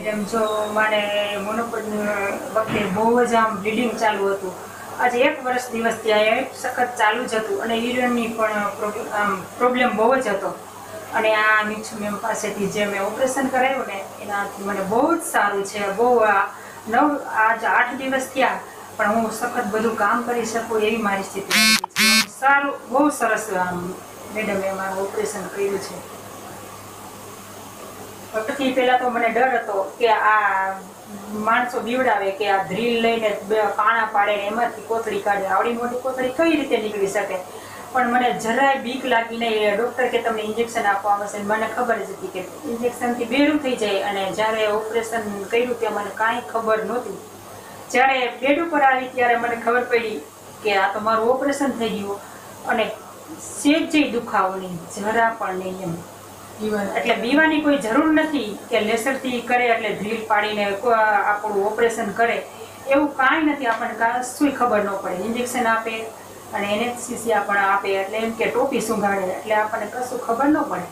Madam જો મને મોનોપોડ વખતે બહુ જ આમ બ્લીડિંગ ચાલુ હતું. આજે એક વર્ષ દિવસ ત્યાં સખત ચાલુ જ હતું અને યુરિનની પણ આમ પ્રોબ્લેમ બહુ જ હતો. અને આ મીઠું મેમ પાસેથી જે મેં ઓપરેશન કરાવ્યું ને, એનાથી મને બહુ જ સારું છે. બહુ આ નવ, આજ આઠ દિવસ થયા, પણ હું સખત બધું કામ કરી શકું એવી મારી સ્થિતિ સારું, બહુ સરસ, આમ મેડમે મારું ઓપરેશન કર્યું છે. સૌથી પહેલા તો મને ડર હતો કે આ માણસો બીવડાવે કે આ ધ્રીલ લઈને પાણા પાડે એમાંથી કોથળી કાઢે. આવડી મોટી કોથળી કઈ રીતે નીકળી શકે? પણ મને જરાય બીક લાગી નહીં. ડૉક્ટર કે તમને ઇન્જેક્શન આપવામાં છે મને ખબર જ હતી કે ઇન્જેક્શનથી બેડું થઈ જાય અને જ્યારે ઓપરેશન કર્યું ત્યાં મને કાંઈ ખબર નહોતી. જ્યારે બેડ ઉપર આવી ત્યારે મને ખબર પડી કે આ તો મારું ઓપરેશન થઈ ગયું અને સેજ જઈ દુખાવો નહીં, જરા પણ નહીં એમ. એટલે બીવાની કોઈ જરૂર નથી કે લેસરથી કરે એટલે ડ્રીલ પાડીને આપણું ઓપરેશન કરે. એવું કાંઈ નથી, આપણને શું ખબર ન પડે. ઇન્જેક્શન આપે અને એનએચસીસી પણ આપે એટલે એમ કે ટોપી સુંઘાડે એટલે આપણને કશું ખબર ન પડે.